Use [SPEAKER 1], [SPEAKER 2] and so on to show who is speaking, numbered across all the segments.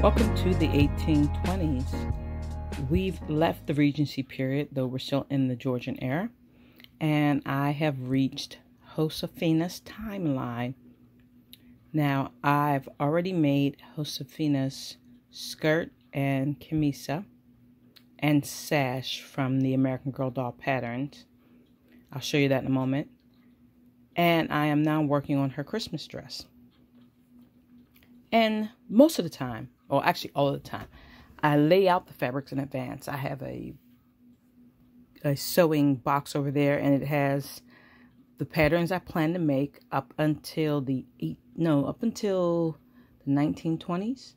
[SPEAKER 1] Welcome to the 1820s. We've left the Regency period, though we're still in the Georgian era, and I have reached Josefina's timeline. Now, I've already made Josefina's skirt and camisa and sash from the American Girl doll patterns. I'll show you that in a moment. And I am now working on her Christmas dress. And most of the time, or actually all the time, I lay out the fabrics in advance. I have a a sewing box over there and it has the patterns I plan to make up until the eight no, up until the 1920s.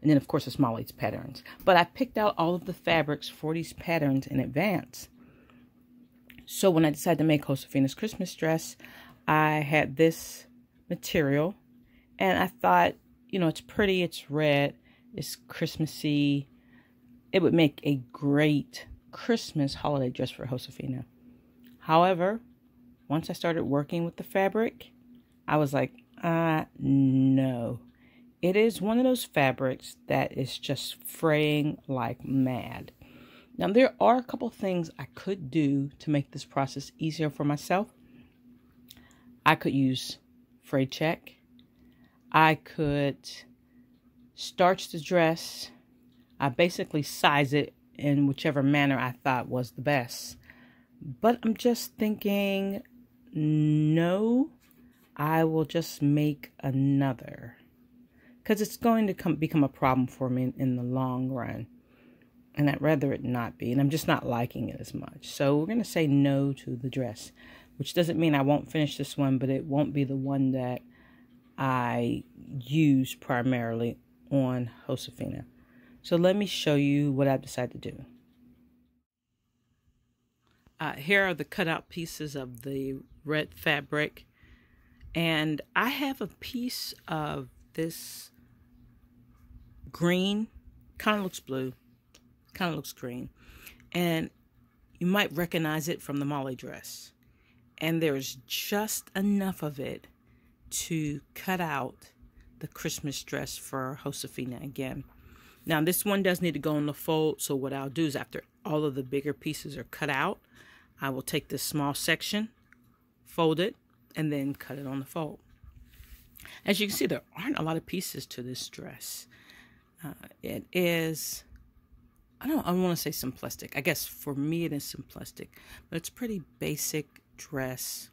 [SPEAKER 1] And then of course the small patterns. But I picked out all of the fabrics for these patterns in advance. So when I decided to make Josefina's Christmas dress, I had this material and I thought you know, it's pretty, it's red, it's Christmassy. It would make a great Christmas holiday dress for Josefina. However, once I started working with the fabric, I was like, uh, no. It is one of those fabrics that is just fraying like mad. Now, there are a couple things I could do to make this process easier for myself. I could use fray check I could starch the dress. I basically size it in whichever manner I thought was the best. But I'm just thinking, no, I will just make another. Because it's going to come, become a problem for me in, in the long run. And I'd rather it not be. And I'm just not liking it as much. So we're going to say no to the dress. Which doesn't mean I won't finish this one, but it won't be the one that I use primarily on Josefina. So let me show you what I've decided to do. Uh, here are the cutout pieces of the red fabric. And I have a piece of this green, kind of looks blue, kind of looks green. And you might recognize it from the Molly dress. And there's just enough of it to cut out the Christmas dress for Josefina again. Now this one does need to go in the fold, so what I'll do is after all of the bigger pieces are cut out, I will take this small section, fold it, and then cut it on the fold. As you can see, there aren't a lot of pieces to this dress. Uh, it is, I don't, I want to say simplistic. I guess for me it is simplistic, but it's pretty basic dress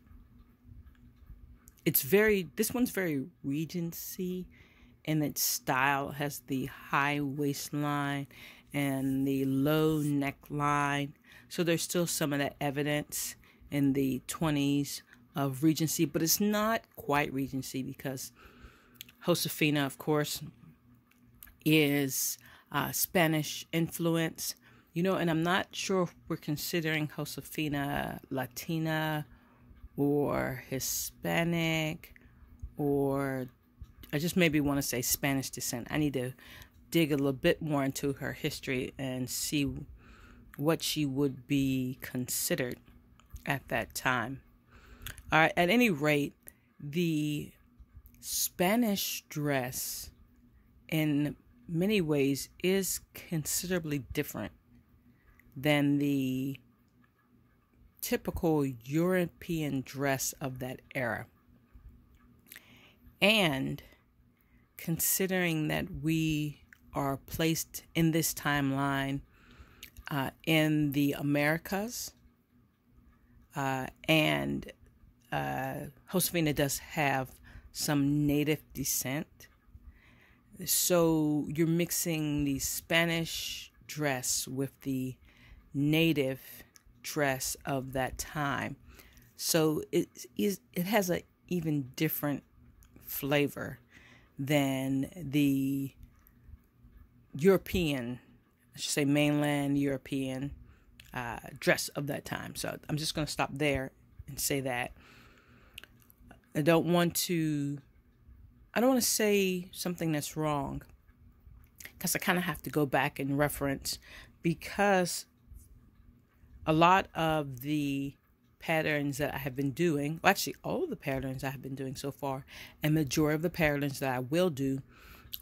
[SPEAKER 1] it's very this one's very regency and its style has the high waistline and the low neckline. So there's still some of that evidence in the 20s of regency but it's not quite regency because josefina of course is uh, spanish influence. You know and i'm not sure if we're considering josefina latina or Hispanic or I just maybe want to say Spanish descent. I need to dig a little bit more into her history and see what she would be considered at that time. All right, at any rate, the Spanish dress in many ways is considerably different than the typical European dress of that era. And considering that we are placed in this timeline uh, in the Americas, uh, and uh, Josefina does have some native descent. So you're mixing the Spanish dress with the native dress of that time. So it is it has a even different flavor than the European, I should say mainland European uh, dress of that time. So I'm just going to stop there and say that. I don't want to I don't want to say something that's wrong because I kind of have to go back and reference because a lot of the patterns that I have been doing, well, actually all the patterns I have been doing so far, and majority of the patterns that I will do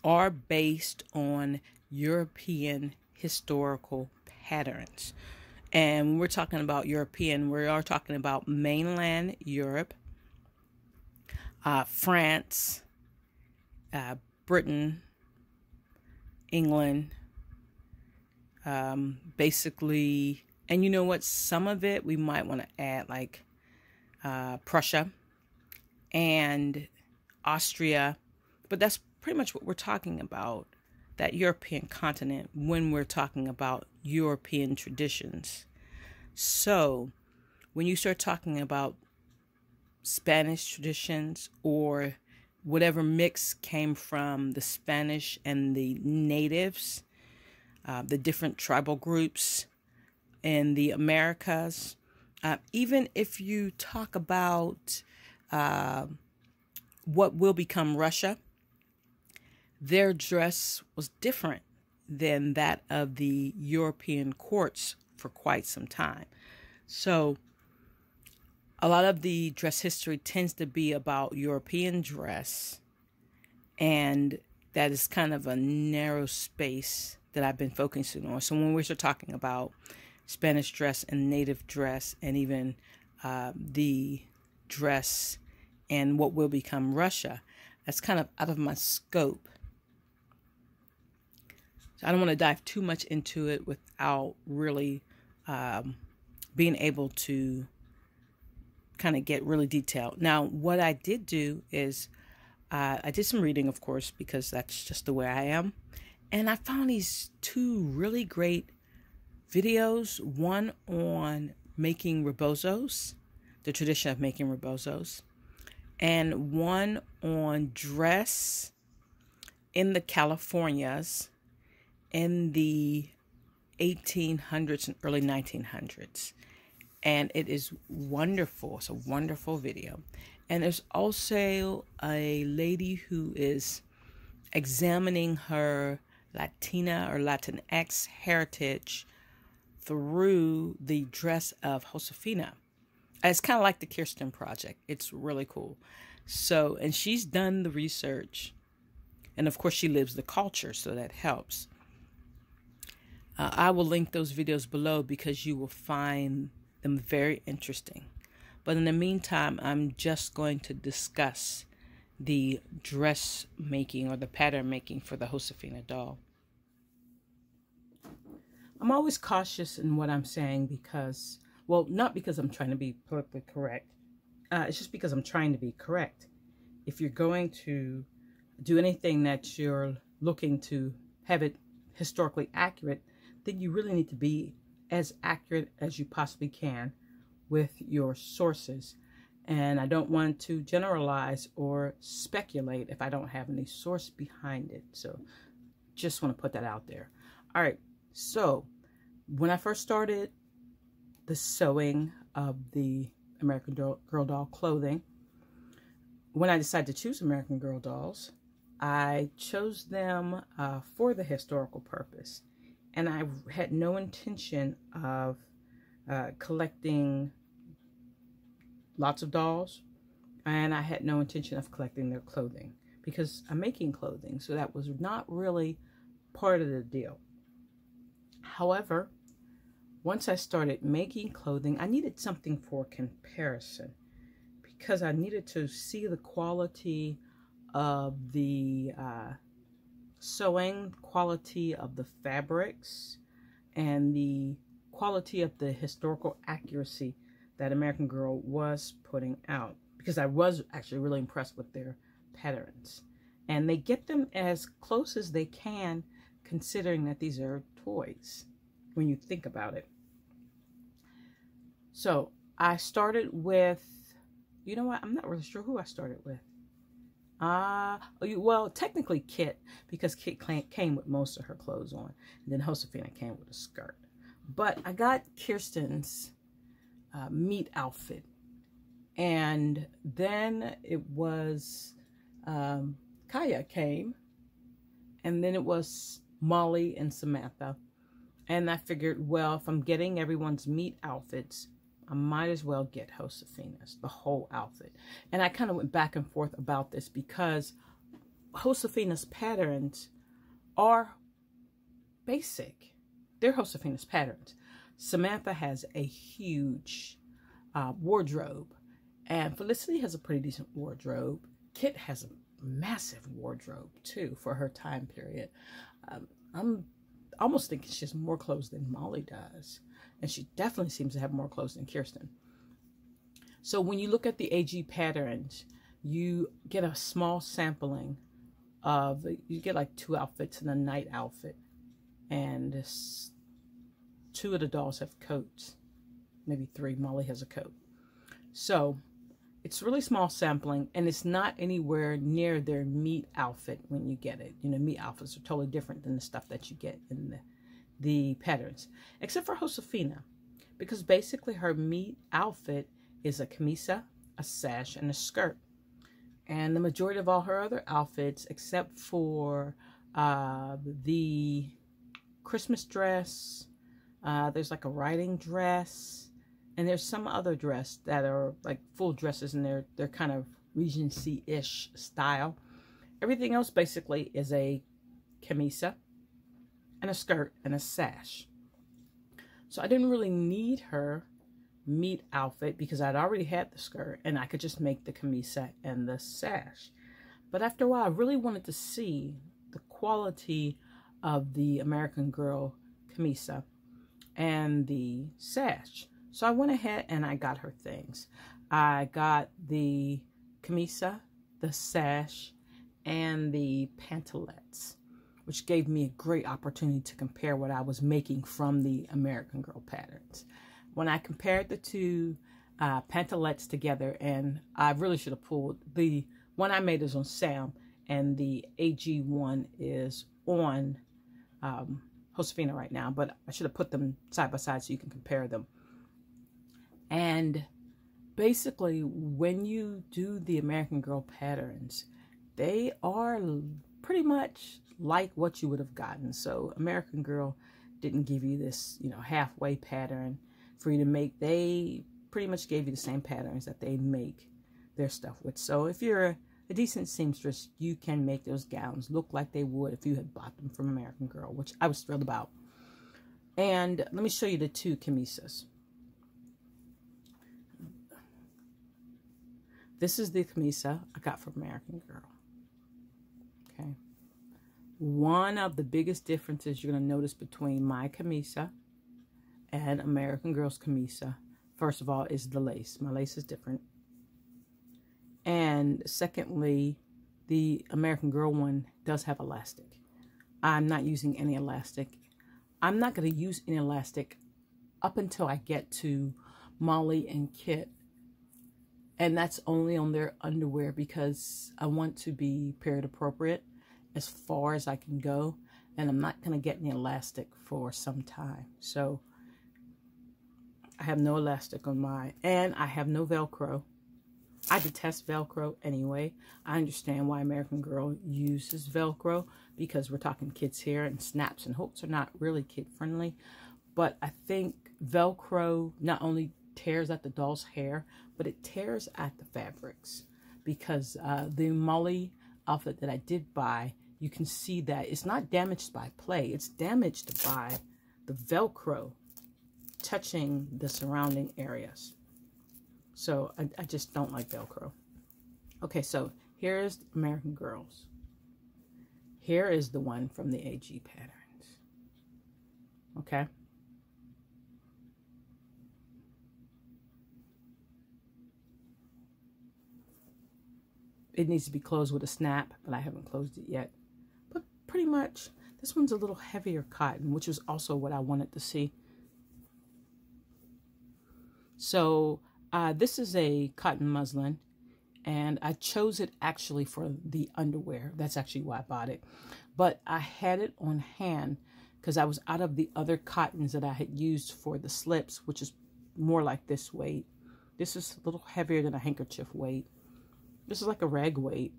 [SPEAKER 1] are based on European historical patterns. And when we're talking about European, we are talking about mainland Europe, uh, France, uh, Britain, England, um, basically, and you know what? Some of it we might want to add, like uh, Prussia and Austria, but that's pretty much what we're talking about that European continent when we're talking about European traditions. So, when you start talking about Spanish traditions or whatever mix came from the Spanish and the natives, uh, the different tribal groups in the Americas, uh, even if you talk about uh, what will become Russia, their dress was different than that of the European courts for quite some time. So, a lot of the dress history tends to be about European dress, and that is kind of a narrow space that I've been focusing on. So, when we start talking about Spanish dress and native dress, and even uh, the dress and what will become Russia, that's kind of out of my scope. So I don't want to dive too much into it without really um, being able to kind of get really detailed. Now, what I did do is uh, I did some reading, of course, because that's just the way I am. And I found these two really great videos one on making rebozos, the tradition of making rebozos, and one on dress in the Californias in the 1800s and early 1900s. And it is wonderful. It's a wonderful video. And there's also a lady who is examining her Latina or Latinx heritage through the dress of Josefina. It's kind of like the Kirsten Project. It's really cool. So, and she's done the research. And of course, she lives the culture, so that helps. Uh, I will link those videos below because you will find them very interesting. But in the meantime, I'm just going to discuss the dress making or the pattern making for the Josefina doll. I'm always cautious in what I'm saying because, well, not because I'm trying to be politically correct. Uh, it's just because I'm trying to be correct. If you're going to do anything that you're looking to have it historically accurate, then you really need to be as accurate as you possibly can with your sources. And I don't want to generalize or speculate if I don't have any source behind it. So just want to put that out there. All right. So when I first started the sewing of the American Girl doll clothing, when I decided to choose American Girl dolls, I chose them uh, for the historical purpose and I had no intention of uh, collecting lots of dolls, and I had no intention of collecting their clothing because I'm making clothing, so that was not really part of the deal. However, once I started making clothing, I needed something for comparison because I needed to see the quality of the uh, sewing, quality of the fabrics, and the quality of the historical accuracy that American Girl was putting out because I was actually really impressed with their patterns. And they get them as close as they can considering that these are toys when you think about it. So I started with, you know what, I'm not really sure who I started with. Ah, uh, well, technically Kit, because Kit came with most of her clothes on. And then Josefina came with a skirt. But I got Kirsten's uh, meet outfit. And then it was um, Kaya came. And then it was Molly and Samantha. And I figured, well, if I'm getting everyone's meet outfits, I might as well get Josefina's, the whole outfit. And I kind of went back and forth about this because Josefina's patterns are basic. They're Josefina's patterns. Samantha has a huge uh, wardrobe, and Felicity has a pretty decent wardrobe. Kit has a massive wardrobe too for her time period. Um, I'm almost thinking she has more clothes than Molly does, and she definitely seems to have more clothes than Kirsten. So when you look at the AG patterns, you get a small sampling of you get like two outfits and a night outfit, and two of the dolls have coats, maybe three. Molly has a coat. So it's really small sampling and it's not anywhere near their meet outfit when you get it. You know, meet outfits are totally different than the stuff that you get in the, the patterns, except for Josefina, because basically her meet outfit is a camisa, a sash, and a skirt. And the majority of all her other outfits, except for uh, the Christmas dress, uh, there's like a riding dress, and there's some other dress that are like full dresses and they're they're kind of regency-ish style. Everything else basically is a camisa and a skirt and a sash. So i didn't really need her meet outfit because i'd already had the skirt and i could just make the camisa and the sash. But after a while i really wanted to see the quality of the american girl camisa and the sash so I went ahead and I got her things. I got the camisa, the sash, and the pantalettes, which gave me a great opportunity to compare what I was making from the American Girl patterns. When I compared the two uh, pantalettes together, and I really should have pulled the one I made is on Sam, and the AG one is on um, Josefina right now, but I should have put them side by side so you can compare them. And basically, when you do the American Girl patterns, they are pretty much like what you would have gotten. So American Girl didn't give you this, you know, halfway pattern for you to make. They pretty much gave you the same patterns that they make their stuff with. So if you're a, decent seamstress, you can make those gowns look like they would if you had bought them from American Girl, which I was thrilled about. And let me show you the two camisas. This is the camisa I got from American Girl. Okay. One of the biggest differences you're going to notice between my camisa and American Girl's camisa, first of all, is the lace. My lace is different. And secondly, the American Girl one does have elastic. I'm not using any elastic. I'm not going to use any elastic up until I get to Molly and Kit and that's only on their underwear because I want to be period appropriate as far as I can go. And I'm not going to get any elastic for some time. So I have no elastic on my and I have no velcro. I detest velcro anyway. I understand why American Girl uses velcro because we're talking kids here and snaps and hooks are not really kid friendly. But I think velcro not only tears at the doll's hair, but it tears at the fabrics because uh, the Molly outfit that I did buy, you can see that it's not damaged by play. It's damaged by the Velcro touching the surrounding areas. So I, I just don't like Velcro. Okay, so here's American Girls. Here is the one from the AG patterns. Okay. It needs to be closed with a snap, but I haven't closed it yet. But pretty much, this one's a little heavier cotton, which is also what I wanted to see. So uh, this is a cotton muslin, and I chose it actually for the underwear. That's actually why I bought it. But I had it on hand because I was out of the other cottons that I had used for the slips, which is more like this weight. This is a little heavier than a handkerchief weight. This is like a rag weight.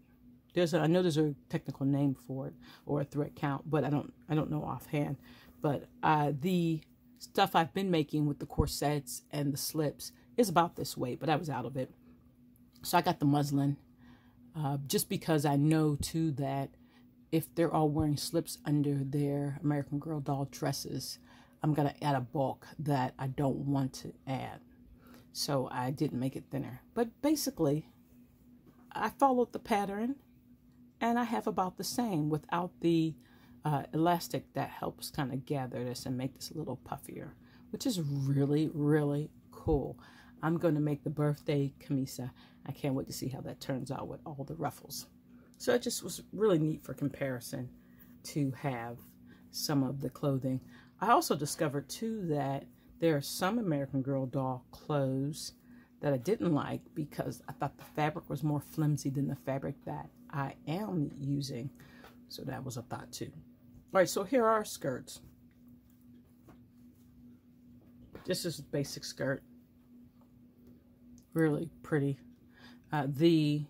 [SPEAKER 1] There's a, I know there's a technical name for it or a thread count, but I don't I don't know offhand. But uh, the stuff I've been making with the corsets and the slips is about this weight, but I was out of it. So I got the muslin. uh, just because I know too that if they're all wearing slips under their American Girl doll dresses, I'm going to add a bulk that I don't want to add. So I didn't make it thinner. But basically, I followed the pattern and I have about the same without the uh, elastic that helps kind of gather this and make this a little puffier, which is really, really cool. I'm going to make the birthday camisa. I can't wait to see how that turns out with all the ruffles. So it just was really neat for comparison to have some of the clothing. I also discovered too that there are some American Girl doll clothes that I didn't like because I thought the fabric was more flimsy than the fabric that I am using. So that was a thought too. All right, so here are skirts. This is a basic skirt. Really pretty. Uh, the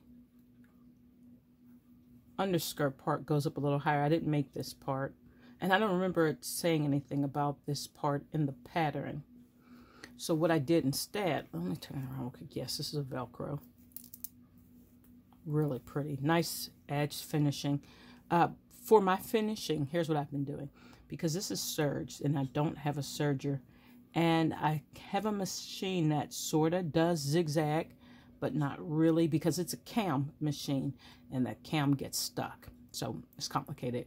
[SPEAKER 1] underskirt part goes up a little higher. I didn't make this part. And I don't remember it saying anything about this part in the pattern. So what I did instead, let me turn around Okay, Yes, this is a Velcro. Really pretty. Nice edge finishing. Uh, for my finishing, here's what I've been doing. Because this is serged and I don't have a serger. And I have a machine that sort of does zigzag but not really because it's a cam machine and that cam gets stuck. So it's complicated.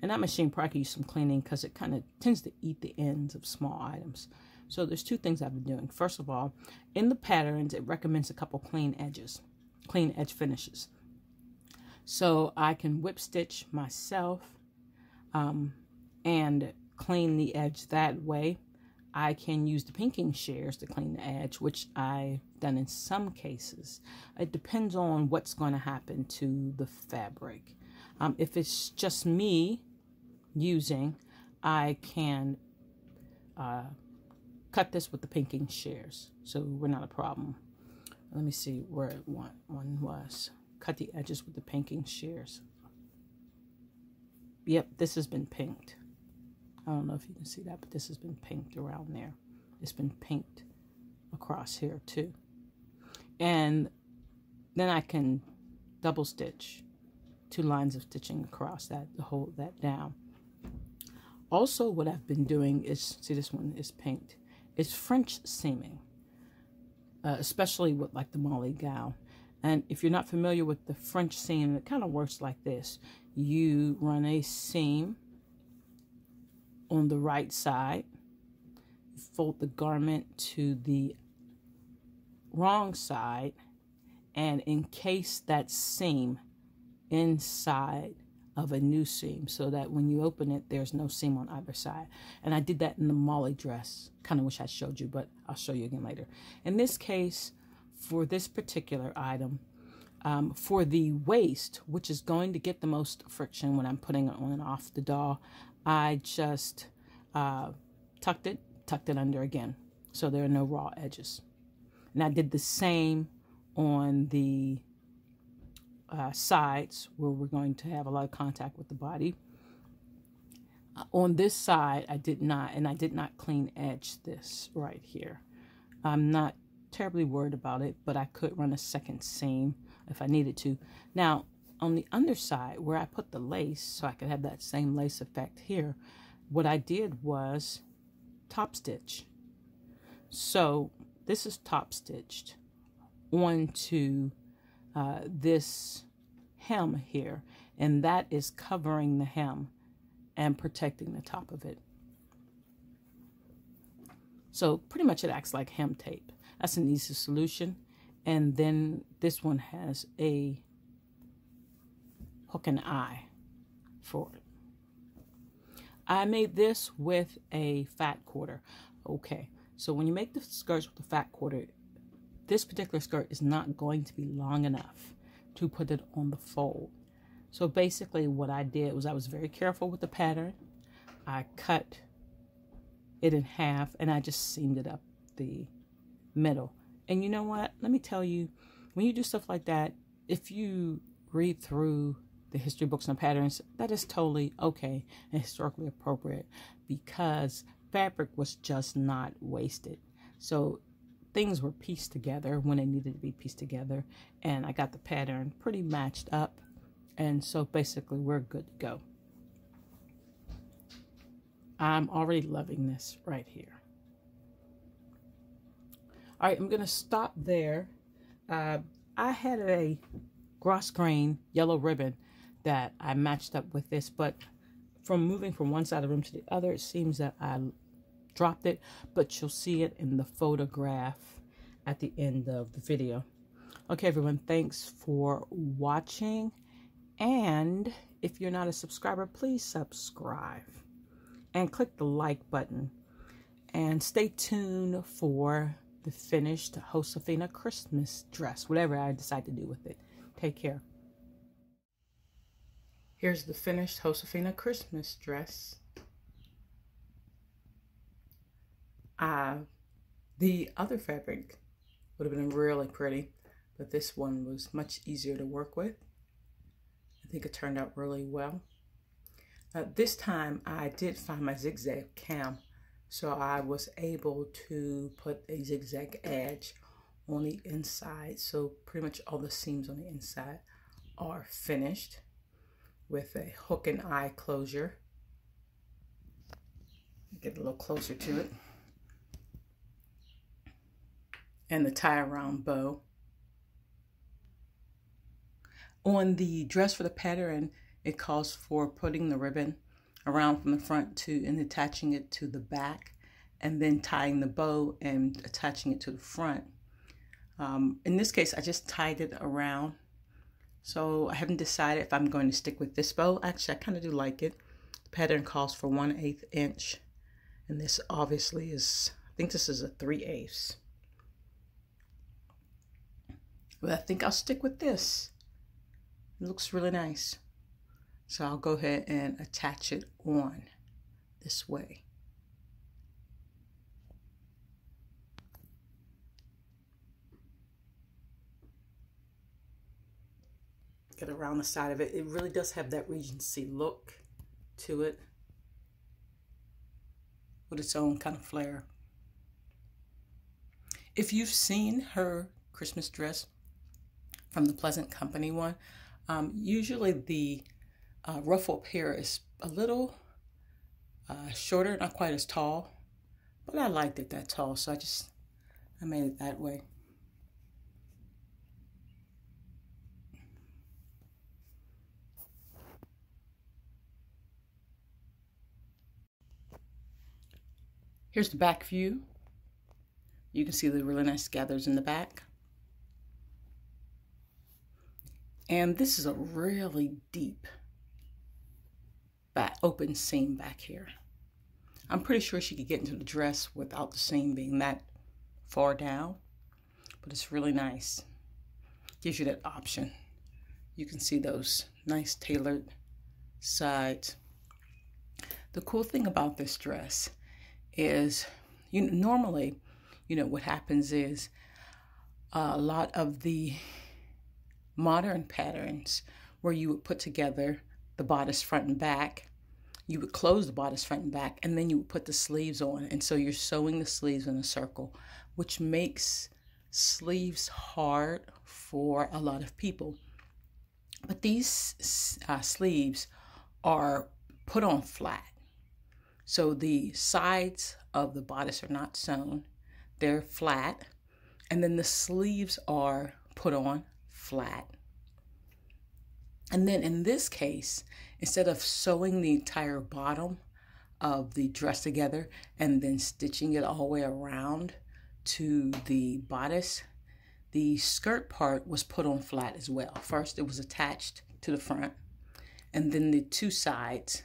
[SPEAKER 1] And that machine probably could use some cleaning because it kind of tends to eat the ends of small items. So there's two things I've been doing. First of all, in the patterns, it recommends a couple clean edges, clean edge finishes. So I can whip stitch myself um, and clean the edge that way. I can use the pinking shears to clean the edge, which I've done in some cases. It depends on what's going to happen to the fabric. Um, if it's just me using, I can uh, cut this with the pinking shears, so we're not a problem. Let me see where one, one was. Cut the edges with the pinking shears. Yep, this has been pinked. I don't know if you can see that, but this has been pinked around there. It's been pinked across here too. And then I can double stitch two lines of stitching across that to hold that down. Also, what I've been doing is, see this one is pinked, is French seaming, uh, especially with like the Molly gown. And if you're not familiar with the French seam, it kind of works like this. You run a seam on the right side. Fold the garment to the wrong side and encase that seam inside of a new seam so that when you open it, there's no seam on either side. And I did that in the Molly dress. Kind of wish I showed you, but I'll show you again later. In this case, for this particular item, um, for the waist, which is going to get the most friction when I'm putting it on and off the doll, I just uh, tucked it, tucked it under again. So there are no raw edges. And I did the same on the uh, sides where we're going to have a lot of contact with the body. Uh, on this side, I did not, and I did not clean edge this right here. I'm not terribly worried about it, but I could run a second seam if I needed to. Now, on the underside, where I put the lace, so I could have that same lace effect here, what I did was top stitch. So this is top stitched onto uh, this hem here, and that is covering the hem and protecting the top of it. So pretty much it acts like hem tape. That's an easy solution. And then this one has a hook and eye for it. I made this with a fat quarter. Okay, so when you make the skirts with a fat quarter, this particular skirt is not going to be long enough to put it on the fold. So basically what I did was I was very careful with the pattern. I cut it in half and I just seamed it up the middle. And you know what? Let me tell you, when you do stuff like that, if you read through the history books and patterns, that is totally okay and historically appropriate because fabric was just not wasted. So things were pieced together when they needed to be pieced together. And I got the pattern pretty matched up. And so basically, we're good to go. I'm already loving this right here. All right, I'm going to stop there. Uh, I had a grass grosgrain yellow ribbon that I matched up with this, but from moving from one side of the room to the other, it seems that I dropped it, but you'll see it in the photograph at the end of the video. Okay, everyone, thanks for watching. And if you're not a subscriber, please subscribe and click the like button. And stay tuned for the finished Josefina Christmas dress, whatever I decide to do with it. Take care. Here's the finished Josefina Christmas dress. Uh, the other fabric would have been really pretty, but this one was much easier to work with. I think it turned out really well. Uh, this time I did find my zigzag cam, so I was able to put a zigzag edge on the inside. So pretty much all the seams on the inside are finished with a hook and eye closure. Get a little closer to it. And the tie around bow. On the dress for the pattern, it calls for putting the ribbon around from the front to and attaching it to the back and then tying the bow and attaching it to the front. Um, in this case, I just tied it around. So I haven't decided if I'm going to stick with this bow. Actually, I kind of do like it. The pattern calls for 1 8 inch. And this obviously is, I think this is a 3 eighths. But I think I'll stick with this. It looks really nice. So I'll go ahead and attach it on this way. Get around the side of it. It really does have that Regency look to it with its own kind of flair. If you've seen her Christmas dress from the Pleasant Company one, um, usually the uh, ruffle pair is a little uh, shorter, not quite as tall, but I liked it that tall, so I just, I made it that way. Here's the back view. You can see the really nice gathers in the back. And this is a really deep back open seam back here. I'm pretty sure she could get into the dress without the seam being that far down, but it's really nice. Gives you that option. You can see those nice tailored sides. The cool thing about this dress is, you normally, you know, what happens is a lot of the modern patterns where you would put together the bodice front and back. You would close the bodice front and back, and then you would put the sleeves on. And so you're sewing the sleeves in a circle, which makes sleeves hard for a lot of people. But these uh, sleeves are put on flat. So the sides of the bodice are not sewn, they're flat. And then the sleeves are put on flat. And then in this case, instead of sewing the entire bottom of the dress together and then stitching it all the way around to the bodice, the skirt part was put on flat as well. First, it was attached to the front, and then the two sides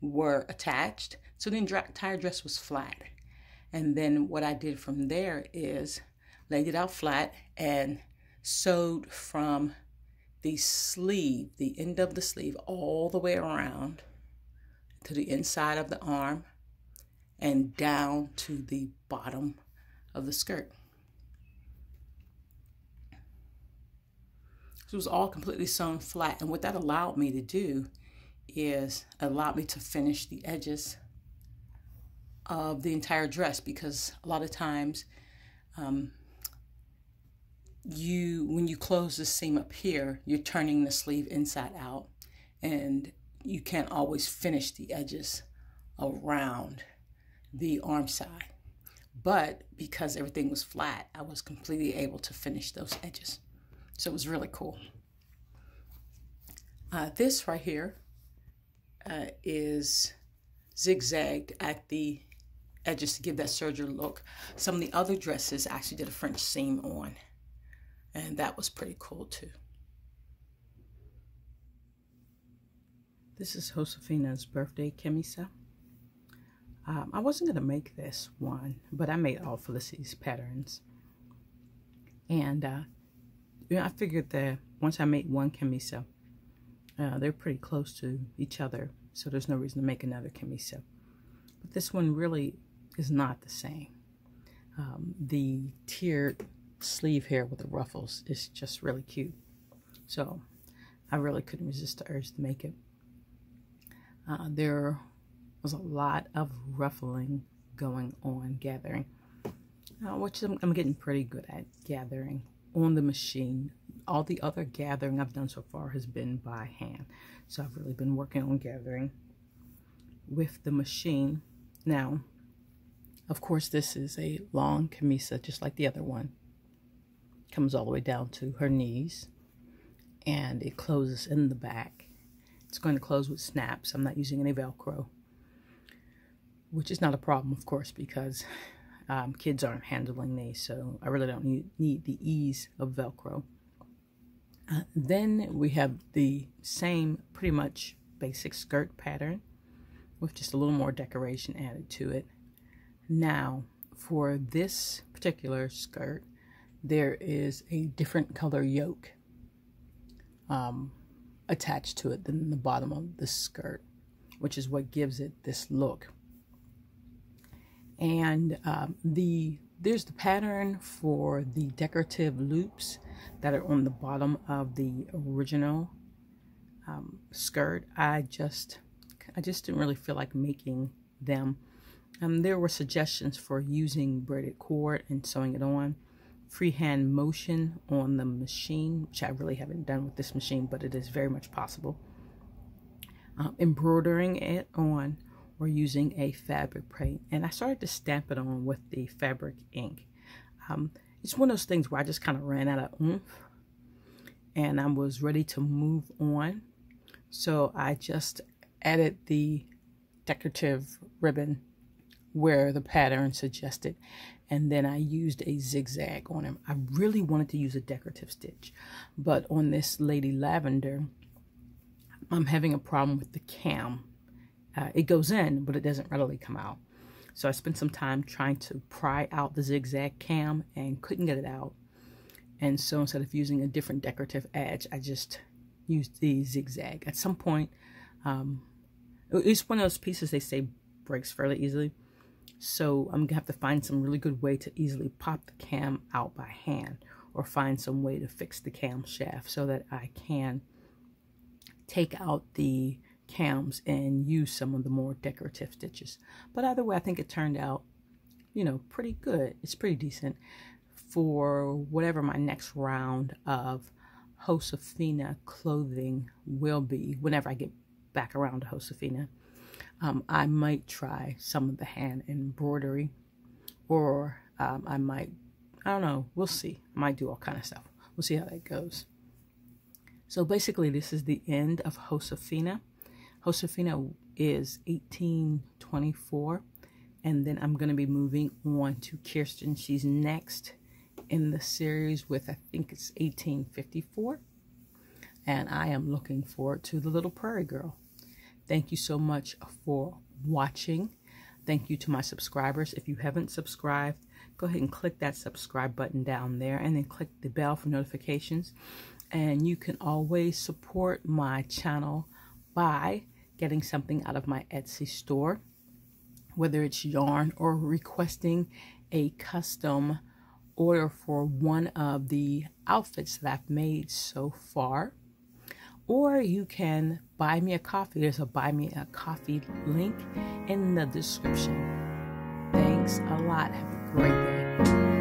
[SPEAKER 1] were attached. So the entire dress was flat. And then what I did from there is laid it out flat and sewed from the sleeve, the end of the sleeve, all the way around to the inside of the arm and down to the bottom of the skirt. So it was all completely sewn flat. And what that allowed me to do is allowed me to finish the edges of the entire dress because a lot of times um, you when you close the seam up here, you're turning the sleeve inside out, and you can't always finish the edges around the arm side. But because everything was flat, I was completely able to finish those edges. So it was really cool. Uh, this right here uh, is zigzagged at the edges to give that serger look. Some of the other dresses I actually did a French seam on, and that was pretty cool too. This is Josefina's birthday camisa. Um, I wasn't going to make this one, but I made all Felicity's patterns. And uh, you know, I figured that once I made one camisa, uh, they're pretty close to each other, so there's no reason to make another camisa. But this one really is not the same. Um, the tiered sleeve here with the ruffles is just really cute. So I really couldn't resist the urge to make it. Uh, there was a lot of ruffling going on gathering, uh, which I'm, I'm getting pretty good at gathering on the machine. All the other gathering I've done so far has been by hand. So I've really been working on gathering with the machine. Now, of course, this is a long camisa, just like the other one. Comes all the way down to her knees. And it closes in the back. It's going to close with snaps. I'm not using any Velcro which is not a problem, of course, because um, kids aren't handling these, so I really don't need, need the ease of Velcro. Uh, then we have the same pretty much basic skirt pattern with just a little more decoration added to it. Now, for this particular skirt, there is a different color yoke um, attached to it than the bottom of the skirt, which is what gives it this look. And um, the there's the pattern for the decorative loops that are on the bottom of the original um, skirt. I just I just didn't really feel like making them. Um, there were suggestions for using braided cord and sewing it on freehand motion on the machine which I really haven't done with this machine but it is very much possible um, embroidering it on or using a fabric paint. And I started to stamp it on with the fabric ink. Um, it's one of those things where I just kind of ran out of oomph and I was ready to move on. So I just added the decorative ribbon where the pattern suggested and then I used a zigzag on him. I really wanted to use a decorative stitch but on this Lady Lavender I'm having a problem with the cam uh, it goes in, but it doesn't readily come out. So I spent some time trying to pry out the zigzag cam and couldn't get it out. And so instead of using a different decorative edge, I just used the zigzag. At some point, um, it's one of those pieces they say breaks fairly easily. So I'm to have to find some really good way to easily pop the cam out by hand or find some way to fix the cam shaft so that I can take out the cams and use some of the more decorative stitches. But either way, I think it turned out, you know, pretty good. It's pretty decent for whatever my next round of Josefina clothing will be whenever I get back around to Josefina. Um, I might try some of the hand embroidery or um, I might, I don't know, we'll see. I might do all kind of stuff. We'll see how that goes. So basically, this is the end of Josefina. Josefina is 1824. And then I'm going to be moving on to Kirsten. She's next in the series with, I think it's 1854. And I am looking forward to The Little Prairie Girl. Thank you so much for watching. Thank you to my subscribers. If you haven't subscribed, go ahead and click that subscribe button down there and then click the bell for notifications. And you can always support my channel by getting something out of my Etsy store, whether it's yarn or requesting a custom order for one of the outfits that I've made so far. Or you can buy me a coffee. There's a buy me a coffee link in the description. Thanks a lot. Have a great day.